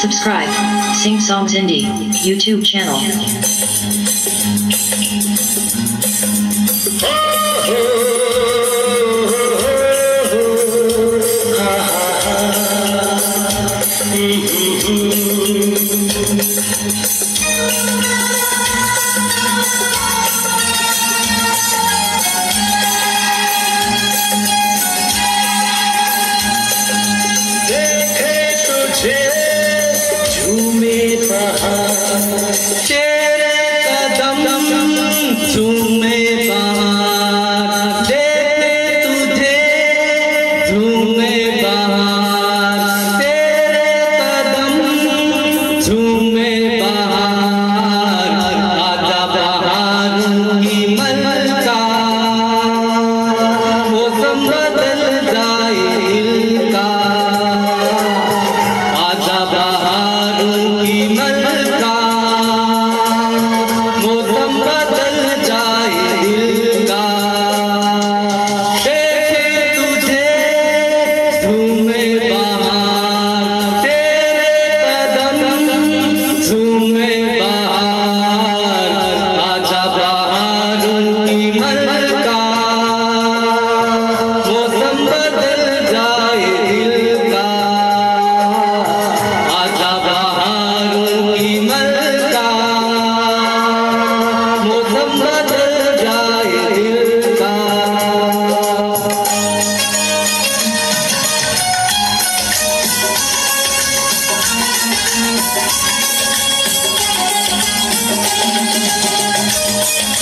Subscribe. Sing Songs Indie. YouTube channel. mundo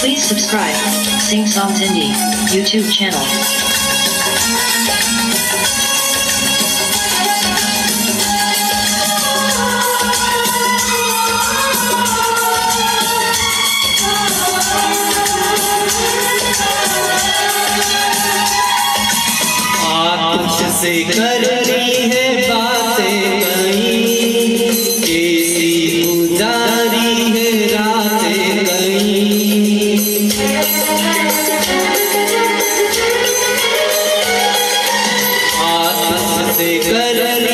Please subscribe, Sing Songs Indie, YouTube channel. से कर रही है बातें कहीं कैसी गुजारी Hare